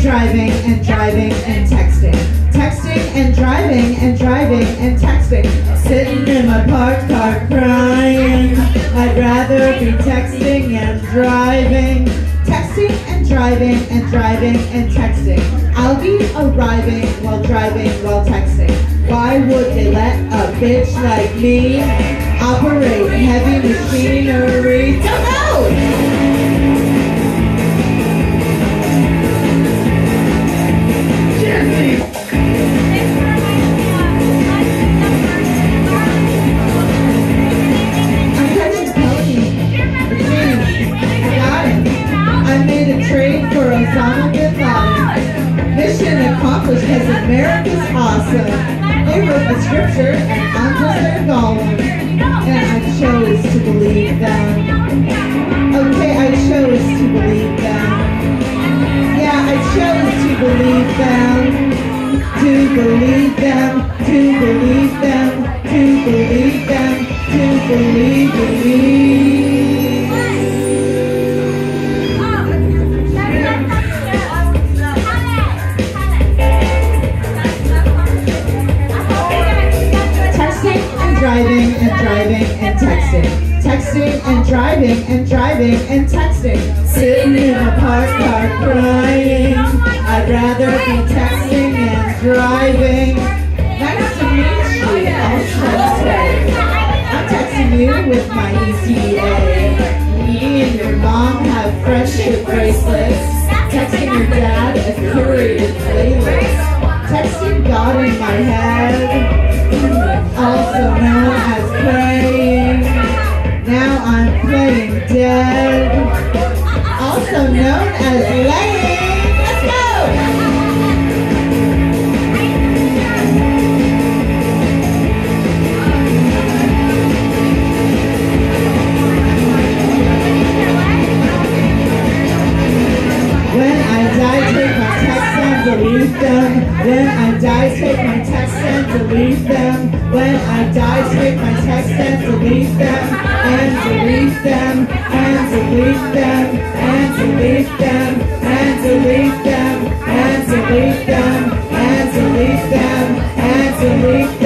driving and driving and texting. Texting and driving and driving and texting. Sitting in my parked car crying. I'd rather be texting and driving. Texting and driving and driving and texting. I'll be arriving while driving while texting. Why would they let a bitch like me operate heavy because America's awesome. They wrote the scripture and I'm just their golem. And I chose to believe them. Driving and driving and texting. Texting and driving and driving and texting. Sitting in a parked car crying. I'd rather be texting and driving. Nice to meet you, I'll I'm texting you with my ETA. Me and your mom have friendship bracelets. Known as laying. Let's go! When I die, take my text and delete them. When I die, take my text and delete them. When I die, take my text and delete them. And delete them. And delete them. Hands them, and to leave them, and to them.